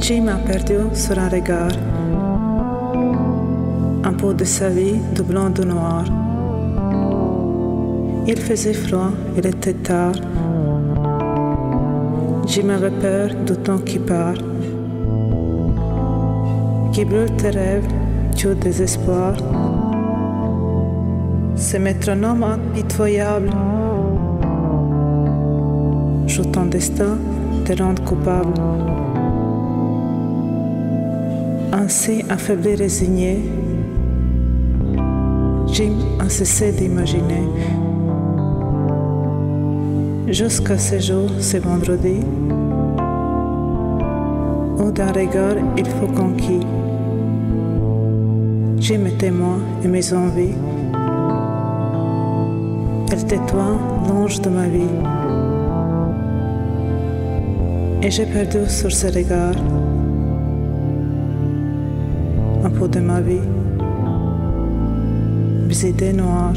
Jim a perdu sur un regard un peu de sa vie de blanc de noir. Il faisait froid, il était tard. Jim avait peur du temps qui part, qui brûle tes rêves, tu désespoir. Ce métronome impitoyable joue ton destin te rendre coupable. Ainsi affaibli, résigné, Jim a cessé d'imaginer. Jusqu'à ce jour, ce vendredi, où d'un regard il faut conquis. Jim était moi et mes envies. Elle était toi, l'ange de ma vie. Et j'ai perdu sur ce regard peu de ma vie. Bzide noir.